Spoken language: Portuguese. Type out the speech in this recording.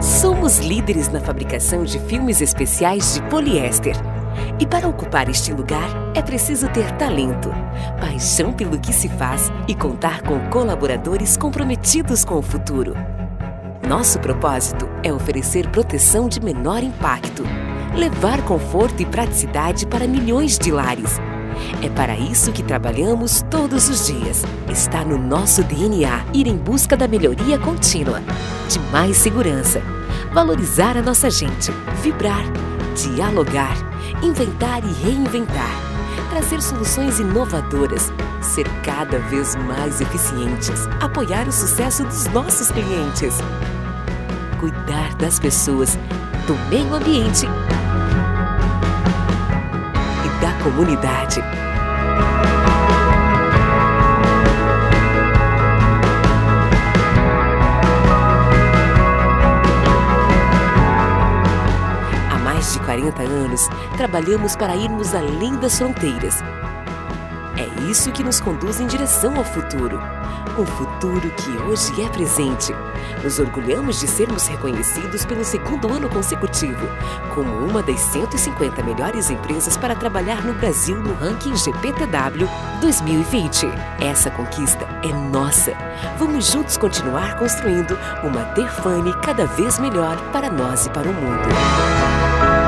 Somos líderes na fabricação de filmes especiais de poliéster. E para ocupar este lugar é preciso ter talento, paixão pelo que se faz e contar com colaboradores comprometidos com o futuro. Nosso propósito é oferecer proteção de menor impacto, levar conforto e praticidade para milhões de lares. É para isso que trabalhamos todos os dias. Está no nosso DNA ir em busca da melhoria contínua, de mais segurança, valorizar a nossa gente, vibrar, dialogar, inventar e reinventar, trazer soluções inovadoras, ser cada vez mais eficientes, apoiar o sucesso dos nossos clientes, cuidar das pessoas, do meio ambiente e da comunidade. Mais de 40 anos, trabalhamos para irmos além das fronteiras. É isso que nos conduz em direção ao futuro. Um futuro que hoje é presente. Nos orgulhamos de sermos reconhecidos pelo segundo ano consecutivo como uma das 150 melhores empresas para trabalhar no Brasil no ranking GPTW 2020. Essa conquista é nossa. Vamos juntos continuar construindo uma Terfane cada vez melhor para nós e para o mundo.